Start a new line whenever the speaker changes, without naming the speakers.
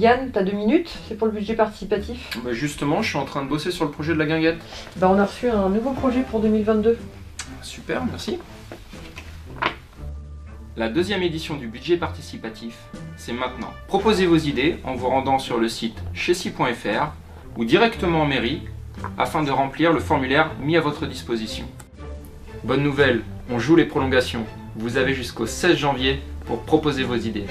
Yann, t'as deux minutes C'est pour le budget participatif
Bah, justement, je suis en train de bosser sur le projet de la guinguette.
Bah on a reçu un nouveau projet pour 2022.
Super, merci. La deuxième édition du budget participatif, c'est maintenant. Proposez vos idées en vous rendant sur le site chessy.fr ou directement en mairie afin de remplir le formulaire mis à votre disposition. Bonne nouvelle, on joue les prolongations. Vous avez jusqu'au 16 janvier pour proposer vos idées.